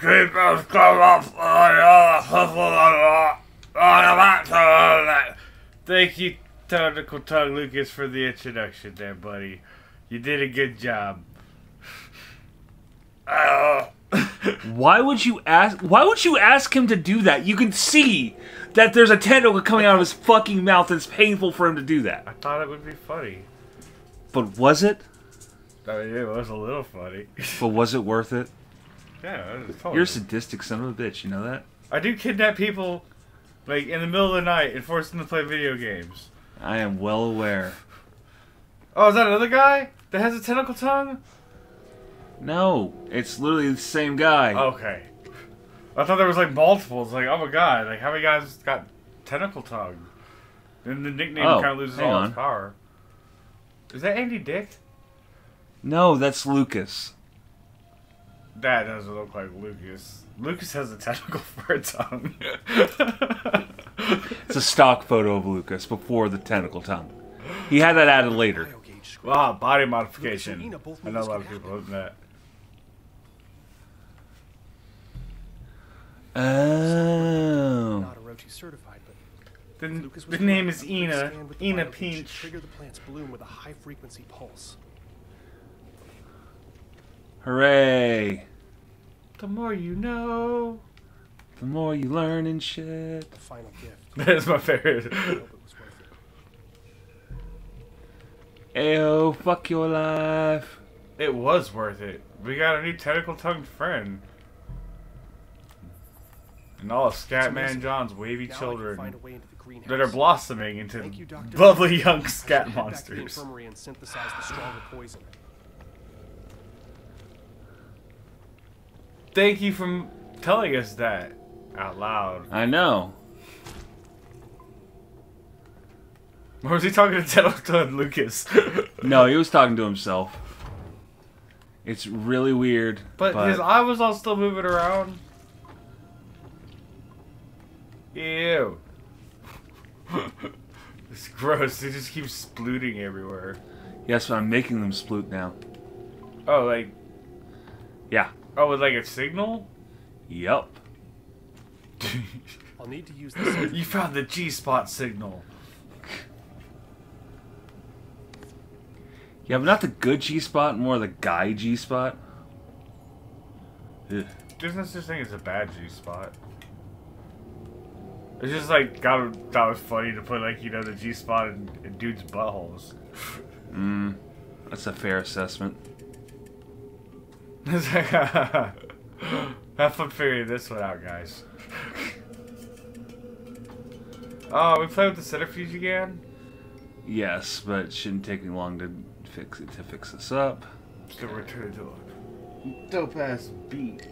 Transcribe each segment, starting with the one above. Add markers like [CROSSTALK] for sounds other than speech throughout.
The come Thank you, Tentacle Tongue Lucas, for the introduction there, buddy. You did a good job. [LAUGHS] Why would you ask? Why would you ask him to do that? You can see that there's a tentacle coming out of his fucking mouth. And it's painful for him to do that. I thought it would be funny. But was it? I mean, it was a little funny. But was it worth it? Yeah, totally. You're a sadistic son of a bitch. You know that? I do kidnap people, like in the middle of the night, and force them to play video games. I am well aware. Oh, is that another guy that has a tentacle tongue? No, it's literally the same guy. Okay. I thought there was like multiples. Like, oh my god, like how many guys got tentacle tongue? Then the nickname Oh, kind of loses all on. its power. Is that Andy Dick? No, that's Lucas. That doesn't look like Lucas. Lucas has a tentacle [LAUGHS] for a tongue. It's a stock photo of Lucas before the tentacle tongue. He had that added later. Wow, ah, body Lucas and modification. Both I knew know a lot of people happen. that. Oh. Not Orochi certified, but The, the name is Ina. scan with the Ina biogauge Pinch. Trigger the plant's bloom with a high frequency pulse. Hooray. The more you know. The more you learn and shit. The final gift. [LAUGHS] That is my favorite. I hope it was worth it. Ayo, fuck your life. It was worth it. We got a new tentacle tongued friend. And all of Scatman. John's wavy Now children find a way into the greenhouse. that are blossoming into Thank you, lovely young scat head back to the monsters. infirmary and synthesize the stronger poison. Thank you for telling us that out loud. I know. Or was he talking to [LAUGHS] Tentacle Tongue Lucas? [LAUGHS] No, he was talking to himself. It's really weird. But, his eye was all still moving around. Ew. [LAUGHS] it's gross. They just keep splooting everywhere. yes, but I'm making them sploot now. Oh, like Yeah. Oh, with like a signal. Yup. [LAUGHS] I'll need to use this. you found the G spot signal. Yeah, but not the good G spot, more the guy G spot. Ugh. There's no such thing as a bad G spot. It's just like God thought it was funny to put like you know the G spot in, in dudes' buttholes. [LAUGHS] Mm, that's a fair assessment. It's [LAUGHS] like, Have fun figuring this one out, guys. [LAUGHS] Oh, we play with the centrifuge again. Yes, but it shouldn't take me long to fix it to fix this up. Still return to a dope ass beat.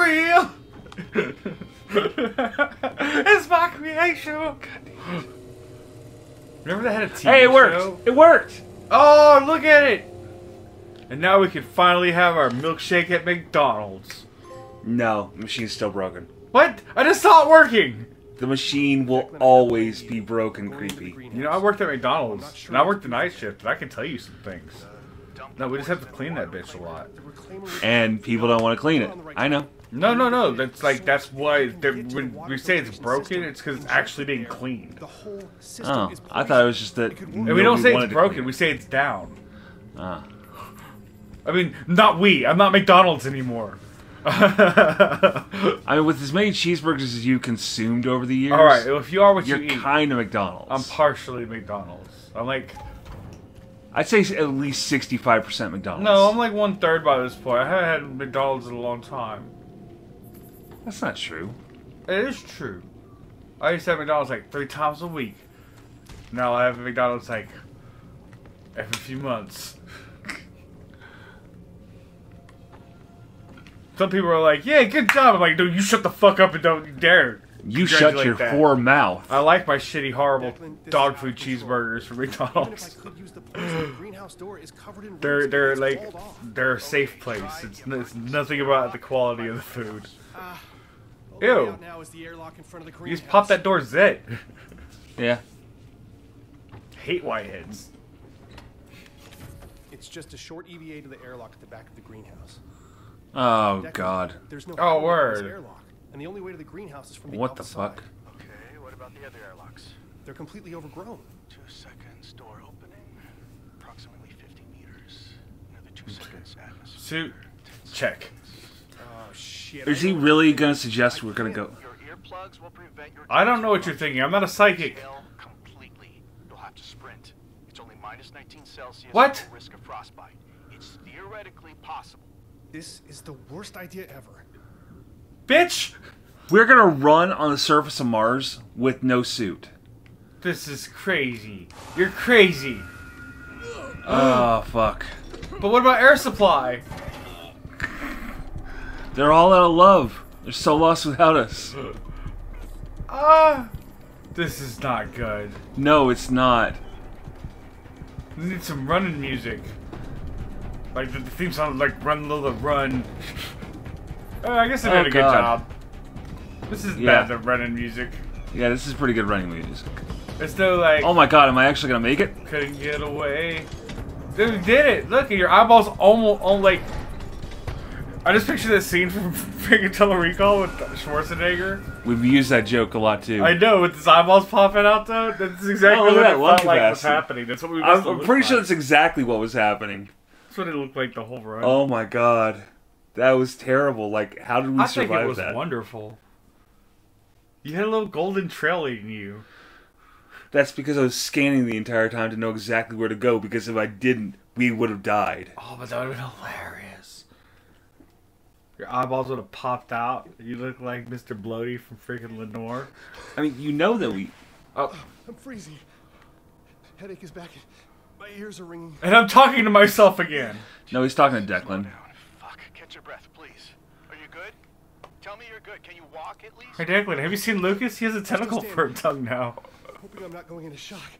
Real? it's my creation. Remember they had a TV Hey, it show? worked! It worked! Oh, look at it! And now we can finally have our milkshake at McDonald's. No, the machine's still broken. What? I just saw it working! The machine will always be broken, Going into the creepy. You know, I worked at McDonald's, and I worked the night shift, and I can tell you some things. No, we just have to clean that bitch a lot. And people don't want to clean it. I know. No, no, no. That's like that's why when we say it's broken, it's because it's actually being cleaned. The whole system Oh, I thought it was just that. And we don't say it's broken. We say it's down. Ah. I mean, not we. I'm not McDonald's anymore. [LAUGHS] I mean, with as many cheeseburgers as you consumed over the years, All right, Well, if you are what you're you eat, kind of McDonald's. I'm partially McDonald's. I'm like I'd say at least sixty-five percent McDonald's. no, I'm like one third by this point. I haven't had McDonald's in a long time. That's not true. It is true. I used to have McDonald's like three times a week. Now I have McDonald's like every few months. [LAUGHS] Some people are like, "Yeah, good job." I'm like, "Dude, you shut the fuck up and don't dare." You shut your that. whore mouth. I like my shitty, horrible Declan, dog food out of control. cheeseburgers from McDonald's. I could use the poison, the greenhouse door is covered in They're they're like it's walled off. they're a safe place. It's, it's nothing about the quality of the food. Ah, All the way Ew. now is the airlock in front of the You just greenhouse. pop that door zit. [LAUGHS] Yeah. Hate whiteheads. It's just a short EVA to the airlock at the back of the greenhouse. Oh Declan, God. There's no Oh, outlet for this word. airlock, and the only way to the greenhouse is from the What the fuck? Okay, what about the other airlocks? They're completely overgrown. Two seconds, door opening. Approximately 50 meters. Another two seconds, atmosphere. Suit check. Oh shit! Is he really gonna suggest we're gonna go? Your earplugs will prevent your I don't know what you're thinking. I'm not a psychic. Completely. You'll have to sprint. It's only minus 19 Celsius. What? Risk of frostbite. It's theoretically possible. This is the worst idea ever. Bitch! We're gonna run on the surface of Mars with no suit. This is crazy. You're crazy. Oh fuck. But what about air supply? They're all out of love. They're so lost without us. Ah, this is not good. No, it's not. We need some running music. Like the, the theme song, like Run Lola Run. [LAUGHS] Uh, I guess I did Oh, a good God. job. This is Yeah. bad, the running music. Yeah, this is pretty good running music. It's no like, Oh my god, am I actually gonna make it? couldn't get away. Dude, we did it. Look, at your eyeballs almost, almost like. I just picture this scene from [LAUGHS] freaking Total Recall with Schwarzenegger. We've used that joke a lot too. I know, with his eyeballs popping out though. That's exactly Oh, what at it felt like was happening. That's what we. I'm, must have I'm looked pretty sure that's exactly what was happening. That's what it looked like the whole run. Oh my god. That was terrible. Like, how did we I think survive it was that? wonderful. You had a little golden trail in you. That's because I was scanning the entire time to know exactly where to go, because if I didn't, we would have died. Oh, but that would have been hilarious. Your eyeballs would have popped out. You look like Mr. Bloaty from freaking Lenore. I mean, you know that we. Oh, I'm freezing. Headache is back. My ears are ringing. and I'm talking to myself again. No, he's talking to Declan. Fuck. Catch your breath, please. Are you good? Tell me you're good. Can you walk at least? Hey, Declan, have you seen Lucas? He has a tentacle for a tongue now. Hoping I'm not going into shock.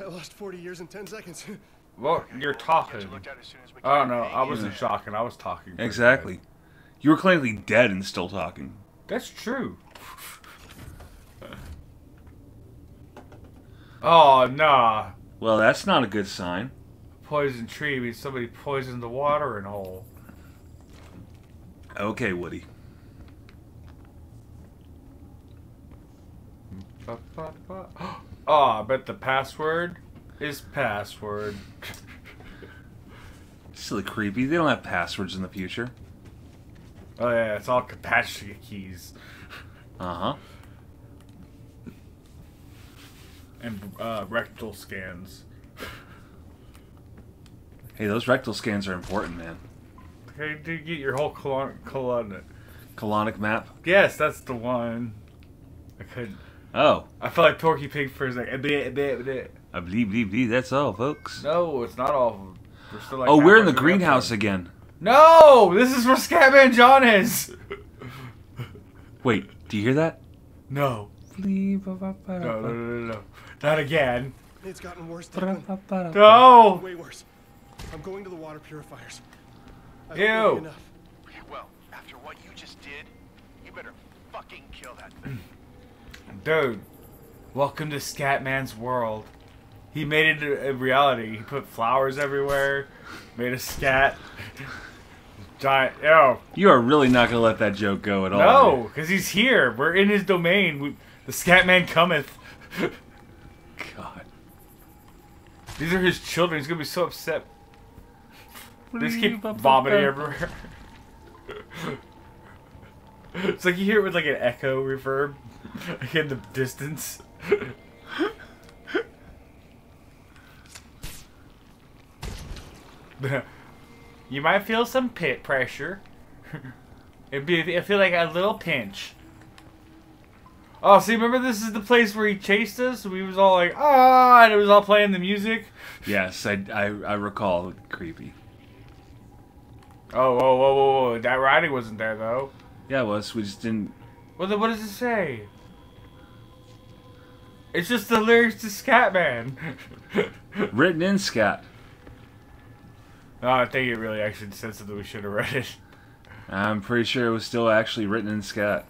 I lost 40 years in 10 seconds. Well, you're talking. you looked at as soon as we I don't know. I wasn't there. shocking. I was talking. pretty Exactly. You were clinically dead and still talking. That's true. oh, nah. Well, that's not a good sign. Poison tree means somebody poisoned the watering hole. Okay, Woody. Oh, [GASPS] I bet the password is password. Silly creepy. They don't have passwords in the future. Oh yeah, it's all Apache keys Uh huh. and uh, rectal scans. Hey, those rectal scans are important, man. Okay, to get your whole colon. colon. Colonic map. Yes, that's the one. I couldn't. Oh, I felt like Porky Pig for a second. A bit. I believe, believe, believe. That's all, folks. No, it's not all. We're still like oh, we're in the greenhouse again. No, this is where Scatman John is. Wait, do you hear that? No, no, no, no, no, no. not again. It's gotten worse. Declan. No. Way worse. I'm going to the water purifiers. I hope Ew. enough. Well, after what you just did, you better fucking kill that thing. [CLEARS THROAT] Dude, welcome to Scatman's world. He made it a reality. He put flowers everywhere, made a scat. Giant. Oh You are really not gonna let that joke go at all. no, because he's here. We're in his domain. We, the scat man cometh. God. These are his children. He's gonna be so upset. They just keep vomiting everywhere. it's like you hear it with like an echo reverb, like in the distance. [LAUGHS] you might feel some pit pressure. [LAUGHS] It'd be it'd feel like a little pinch. Oh, see, remember this is the place where he chased us? We was all like, ah, and it was all playing the music. [LAUGHS] Yes, I, I, I recall. Creepy. Oh, whoa, whoa, whoa, whoa! That writing wasn't there though. Yeah, it was. We just didn't. Well, then what does it say? It's just the lyrics to Scatman. Written in scat. No, I think it really actually said something we should have read it. I'm pretty sure it was still actually written in scat.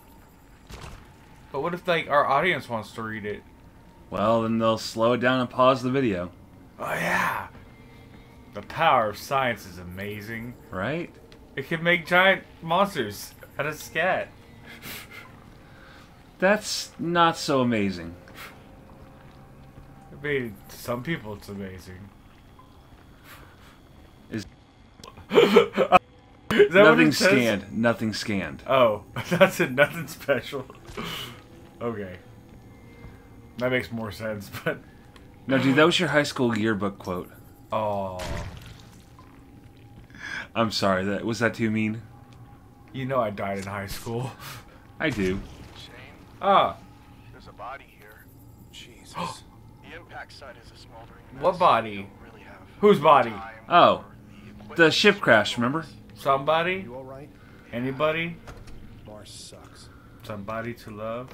But what if like our audience wants to read it? Well, then they'll slow it down and pause the video, Oh yeah. The power of science is amazing. right? It can make giant monsters out of scat. [LAUGHS] That's not so amazing. I mean, to some people it's amazing. Is- Is that what Nothing it says? scanned. Nothing scanned. Oh, [LAUGHS] that's it. Nothing special. okay. That makes more sense, [LAUGHS] but No, dude, that was your high school yearbook quote. oh, I'm sorry. That was that too mean. you know I died in high school. I do. Shane, Ah, there's a body here. Jesus. [GASPS] The impact site is a smoldering. What body? You really whose body? time Oh, or the ship crash. Remember? Somebody? you all right? Anybody? Mars sucks. Somebody to love?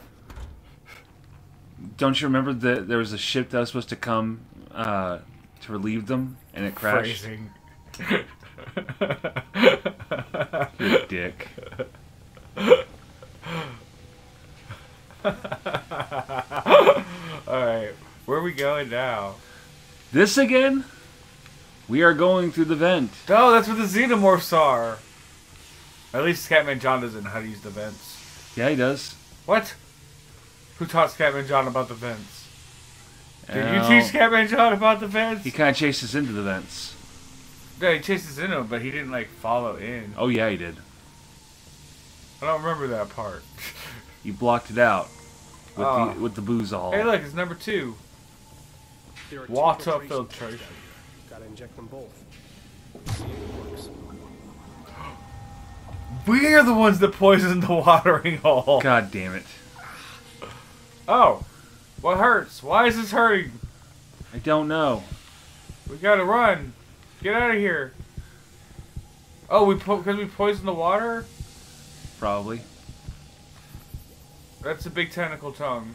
Don't you remember that there was a ship that was supposed to come uh, to relieve them, and it crashed? Phrasing. [LAUGHS] You dick. [LAUGHS] Alright, where are we going now? This again? We are going through the vent. Oh, that's where the xenomorphs are! At least Scatman John doesn't know how to use the vents. Yeah, he does. What? Who taught Scatman John about the vents? Did Well, you teach Scatman John about the vents? He kind of chases into the vents. Yeah, he chased us in them, but he didn't like follow in. Oh yeah, he did. I don't remember that part. [LAUGHS] you blocked it out with Oh. the ah. with the booze all. hey, look, it's number two. There two Water filtration filtration. Tanks down here. Gotta inject them both. See if it works. We're the ones that poisoned the watering hole. God damn it! Oh, what hurts? Why is this hurting? I don't know. We gotta run. Get out of here. Oh, we because we poisoned the water. Probably. That's a big tentacle tongue.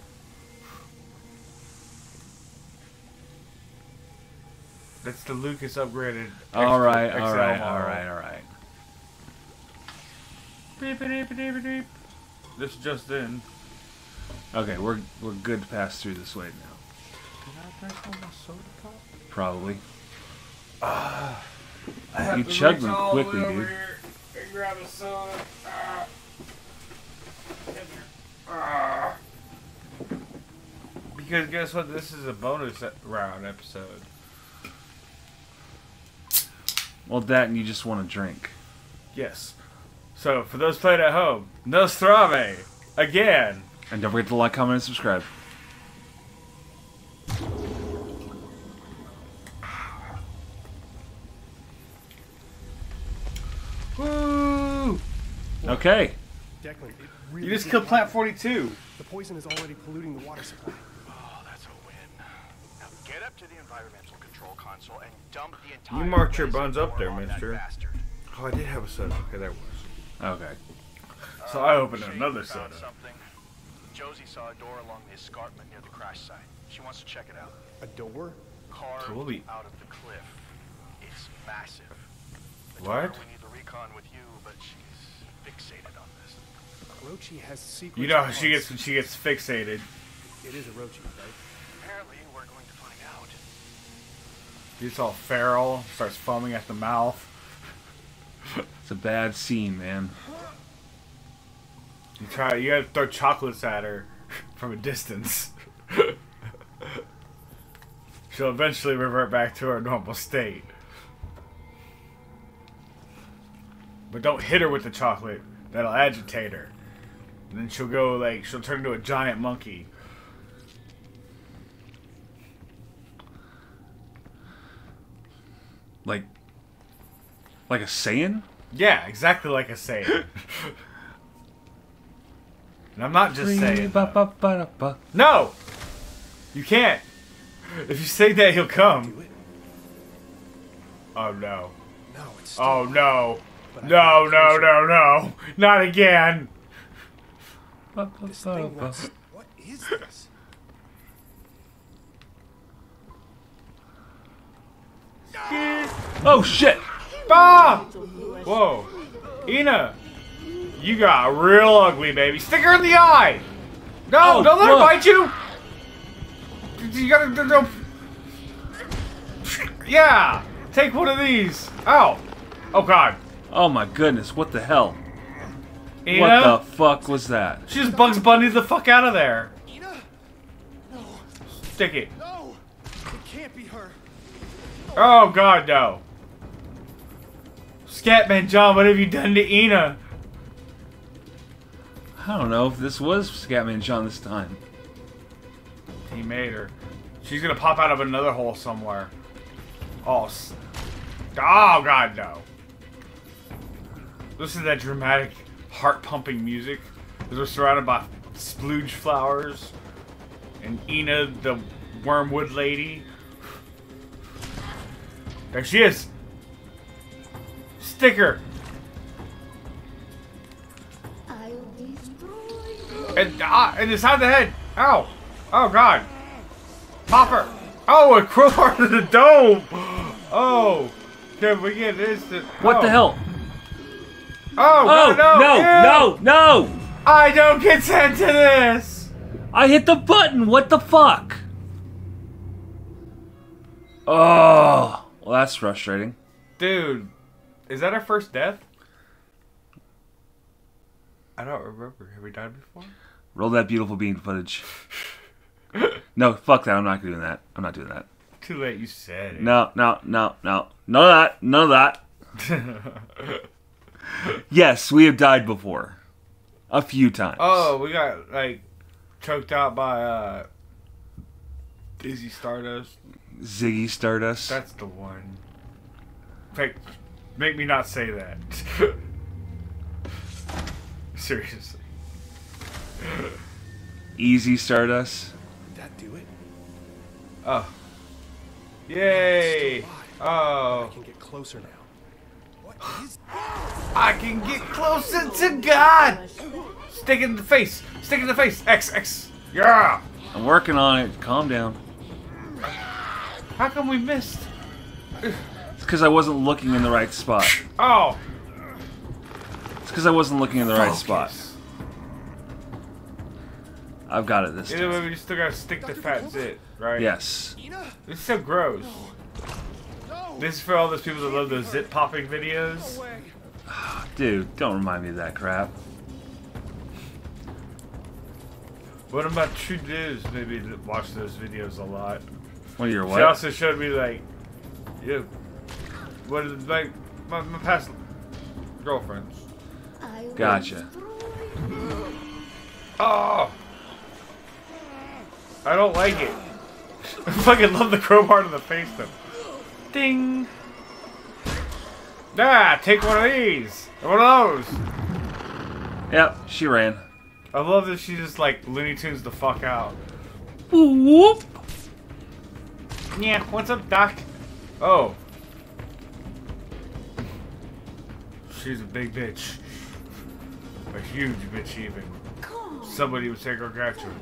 That's the Lucas upgraded. All right, XL all right, model. all right, all right. Beep, beep, beep, beep, beep. This just in. Okay, we're we're good to pass through this way now. Did I drink all my soda pop? Probably. Have You chugged them all the way quickly, dude. grab a soda. Ah. Because guess what? This is a bonus round episode. Well, that and you just want to drink. Yes. So for those playing at home, Nostrave again. And don't forget to like, comment, and subscribe. Woo! Okay. Declan, it really You just killed Plant 42. The poison is already polluting the water supply. Oh, that's a win. Now get up to the environmental control console and dump the entire. You marked your buns up there, ore on that mister. Oh, I did have a soda. Okay, there was. Okay. Uh, so I opened Shane another found soda. Something. Josie saw a door along the escarpment near the crash site. She wants to check it out. A door? Carved Cool. out of the cliff. It's massive. I told What? her We need the recon with you, but she's fixated on this. Orochi has secrets. You know how she gets when she gets fixated. It is a Orochi, right? Apparently, we're going to find out. Gets all feral, starts foaming at the mouth. It's a bad scene, man. You try. You gotta throw chocolates at her [LAUGHS] from a distance. [LAUGHS] She'll eventually revert back to her normal state. But don't hit her with the chocolate. That'll agitate her. And then she'll go like she'll turn into a giant monkey. Like, like a Saiyan? Yeah, exactly like a Saiyan. [LAUGHS] and I'm not just saying. No! You can't. If you say that, he'll come. Oh no. No, it's Oh no. No, no, no, no. Not again. This thing wants. What is this? Oh shit! Ah! Whoa. Ina. You got real ugly, baby. Stick her in the eye. No, Oh, don't let her bite you. You gotta. do- do- Yeah. Take one of these. Ow. Oh God. Oh my goodness, what the hell? Ina. What the fuck was that? She just Bugs Bunny the fuck out of there. Ina? No, Stick it. no! It can't be her. Oh God, no. Scatman John, what have you done to Ina? I don't know if this was Scatman John this time. He made her. She's gonna pop out of another hole somewhere. Oh, s- oh God, no. Listen to that dramatic, heart-pumping music. As we're surrounded by splooge flowers and Ina, the wormwood lady. There she is. Sticker. I'll destroy you. And ah, and inside the head. Ow. Oh God. Popper! Oh, a crowbar [LAUGHS] to the dome. Oh. Can we get this? to- What oh. the hell? Oh, Oh, no, no, ew. no, no! I don't consent to this. I hit the button, what the fuck? Oh, well that's frustrating. Dude, is that our first death? I don't remember. Have we died before? Roll that beautiful bean footage. [LAUGHS] No, fuck that, I'm not doing that. I'm not doing that. Too late. You said it. No, no, no, no. None of that, none of that. [LAUGHS] Yes, we have died before. A few times. oh, we got like choked out by uh Dizzy Stardust. Ziggy Stardust. That's the one. In fact, make me not say that. [LAUGHS] Seriously. Easy Stardust. Did that do it? Oh. Yay! Oh. I can get closer now. What is I can get closer to God! Stick it in the face! Stick it in the face! X, X! Yeah! I'm working on it. Calm down. How come we missed? It's because I wasn't looking in the right spot. Oh! It's because I wasn't looking in the right spot. I've got it this Either way, time. we still gotta stick the fat zit, right? Yes. Ina? It's so gross. No! This is for all those people that love those zit popping videos. Dude, don't remind me of that crap. What about True News? Maybe watch those videos a lot. What are your She also showed me like, yeah, what is like my, my past girlfriends. Gotcha. Oh, I don't like it. I [LAUGHS] fucking love the crowbar to the face though. Ding. Ah, take one of these. One of those. Yep, she ran. I love that she just like Looney Tunes the fuck out. Whoop. Yeah, what's up, Doc? Oh. She's a big bitch. A huge bitch, even. Somebody would take her capture.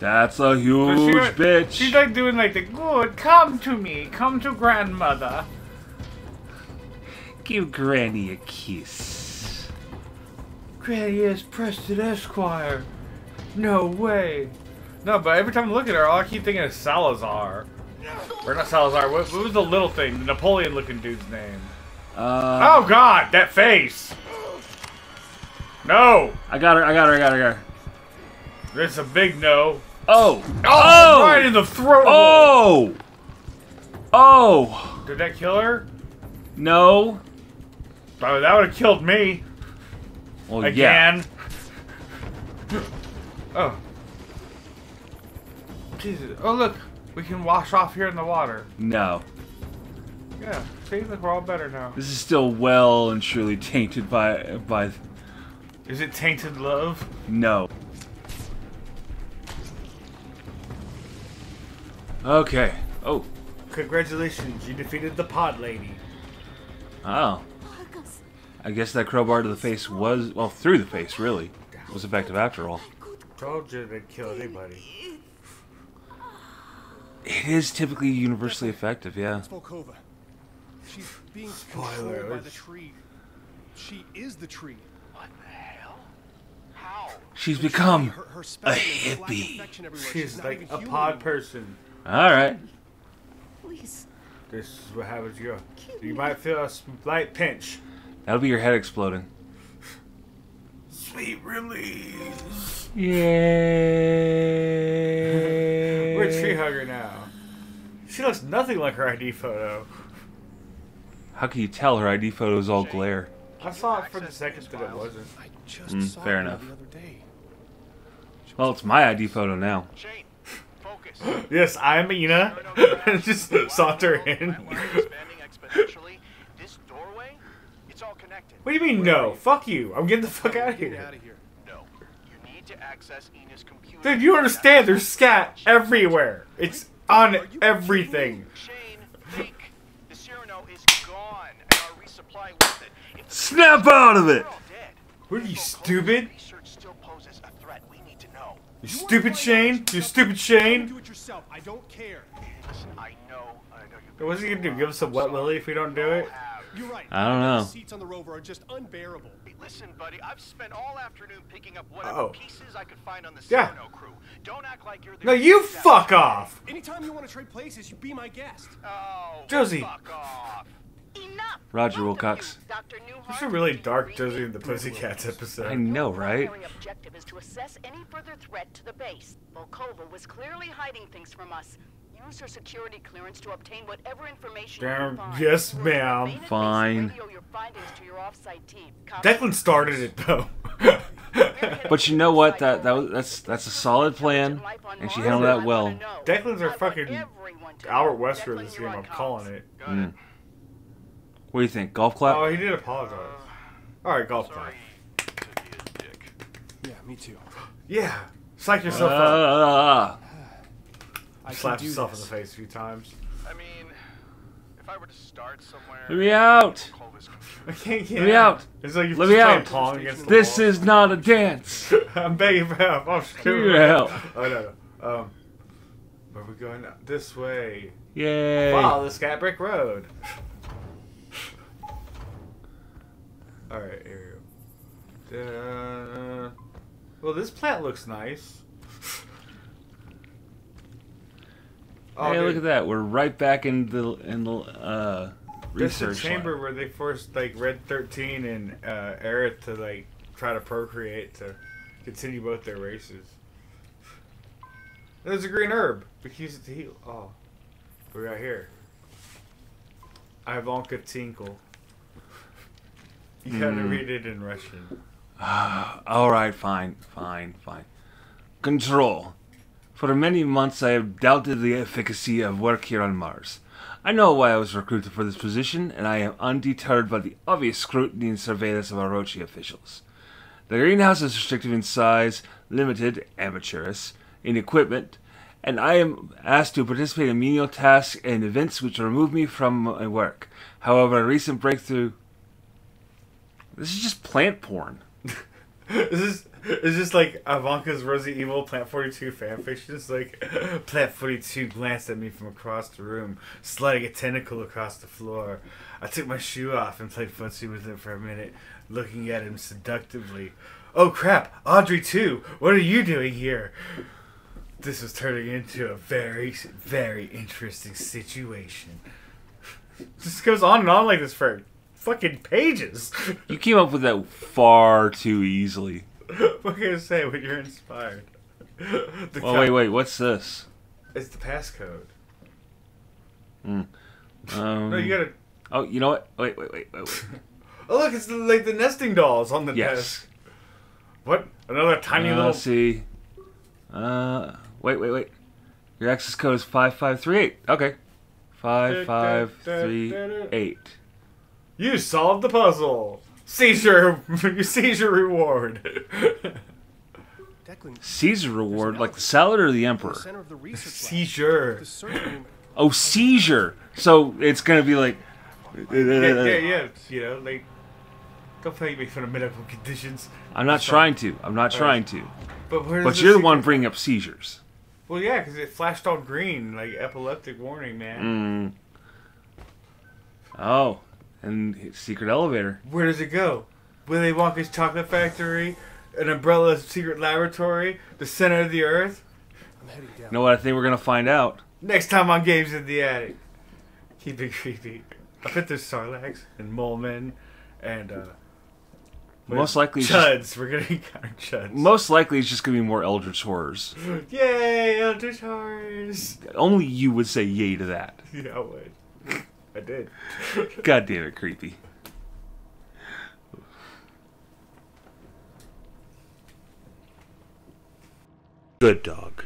That's a huge she- bitch. She's like doing like the good. Come to me. Come to grandmother. Give Granny a kiss. Granny is Preston Esquire. No way. No, but every time I look at her, all I keep thinking is Salazar. Or not Salazar. What, what was the little thing? The Napoleon-looking dude's name. Uh, Oh God, that face! No, I got her. I got her. I got her. I got her. there's a big no. Oh. Oh, Oh! right in the throat. Oh. Oh. Did that kill her? No. Oh, that would have killed me Well, yeah. again. oh. Jesus. Oh look, we can wash off here in the water. No. Yeah. See, look, we're all better now. This is still well and truly tainted by by. Is it tainted love? No. Okay. Oh. Congratulations, you defeated the pod lady. Oh. I guess that crowbar to the face was well through the face. Really, was effective after all. Told you they'd kill anybody. It is typically universally effective. Yeah. It's Volkova. She's being controlled by the tree. She is the tree. What the hell? How? She's become Her, her specimen black hippie. infection everywhere. She's like a human pod anymore. person. all right. please. This is what happens to you. You might feel a slight pinch. That'll be your head exploding. Sweet release. Yeah. We're a tree hugger now. She looks nothing like her ID photo. How can you tell her ID photo is all glare? I saw it for the second that it wasn't. I just Mm, saw fair enough. the other day. Well, it's my ID photo now. Shane, focus. [LAUGHS] Yes, I'm Ina. [LAUGHS] Just saunter in. That line expanding exponentially. This doorway, it's all connected. What do you mean no? Fuck you. I'm getting the fuck out of Get here. out of here. No, you need to access Ina's computer. Dude, you understand there's scat everywhere. It's on everything. Shane. The Cyrano is gone, and our resupply with it. If Snap out of it! What are you, stupid? Research still poses a threat. We need to know. You stupid Shane? You stupid Shane? Do it yourself. I don't care. Listen, I know, I know you're. What's he gonna do? Give us a wet lily if we don't do it? You're right. I don't The know. seats on the rover are just unbearable. Hey, Listen, buddy, I've spent all afternoon picking up whatever Oh. pieces I could find on the Yeah. Cyrano crew. Don't act like you're the No, you exact- fuck off! Anytime you want to trade places, you be my guest. Oh, Josie. Fuck off. Enough. Roger Both of Wilcox. you, Dr. Newhart, There's a really dark Josie and the Pussycats episode. I know, right? primary objective is to assess any further threat to the base. Volkova was clearly hiding things from us. Use her security clearance to obtain whatever information Damn, can find. yes, ma'am. remain at base Fine. and your findings to your team. Declan started it though. [LAUGHS] But you know what? That that was, that's that's a solid plan, and she handled that well. Declan's our fucking Albert know. Wesker of this game. I'm calling it. Mm. What do you think? Golf clap? Oh, he did apologize. All right, golf clap. Sorry to be a dick. Yeah, me too. Yeah, psych yourself up. I Slap can do in the face a few times. I mean, if I were to start somewhere. let me out! I can't get Let me out. It's like you're Let just me out. pong against the This wall. is not a dance. [LAUGHS] I'm begging for help. I'm stupid. Your help. Oh no, no. Um, where are we going? now? This way. Yay! Follow the Scat Brick Road. All right, here we go. Uh, well, this plant looks nice. Oh, hey, dude, look at that. We're right back in the in the uh, research chamber lab. where they forced like Red Thirteen and uh, Aerith to like try to procreate to continue both their races. There's a green herb. We can use it to heal. Oh, we got here. Ivanka Tinkle. You gotta Hmm. read it in Russian. [SIGHS] All right, fine, fine, fine. Control. For many months, I have doubted the efficacy of work here on Mars. I know why I was recruited for this position, and I am undeterred by the obvious scrutiny and surveillance of Orochi officials. The greenhouse is restricted in size, limited, amateurish, in equipment, and I am asked to participate in menial tasks and events which remove me from my work. However, a recent breakthrough. This is just plant porn. [LAUGHS] This is this like Ivanka's Rosie Evil Plant 42 fanfiction? It's like Plant 42 glanced at me from across the room, sliding a tentacle across the floor. I took my shoe off and played footsie with it for a minute, looking at him seductively. Oh crap, Audrey too. What are you doing here? This is turning into a very, very interesting situation. This goes on and on like this for fucking pages. You came up with that far too easily. [LAUGHS] what can I say when you're inspired? [LAUGHS] The Oh wait, wait, what's this? It's the passcode. Um, No, you gotta. Oh, you know what? Wait, wait, wait, wait. wait. [LAUGHS] Oh look, it's the, like the nesting dolls on the Yes. desk. What? Another tiny Uh, little. let's see. Uh, wait, wait, wait. Your access code is five five three eight. Okay, five five three eight. You solved the puzzle. Seizure, [LAUGHS] seizure reward. Declan, Caesar reward, like the salad or the emperor? the center of the research lab. Seizure. The search room. Oh, seizure. So it's gonna be like. Yeah, yeah, yeah. You know, like. Don't play me for the medical conditions. I'm not trying to. I'm not trying to. But where But you're the one bringing up seizures. Well, yeah, because it flashed all green, like epileptic warning, man. Mm. Oh, and secret elevator. Where does it go? Willy Wonka's chocolate factory, an umbrella's secret laboratory, the center of the earth. I'm heading down. You know what? I think we're gonna find out. Next time on Games in the Attic. Keep it creepy. I bet there's Sarlacc and Moleman and uh Most likely, it's just, Chuds. We're gonna [LAUGHS] encounter Chuds. most likely it's just gonna be more Eldritch horrors. [GASPS] Yay, Eldritch Horrors! Only you would say yay to that. Yeah, I would. I did. [LAUGHS] God damn it, creepy. Good dog.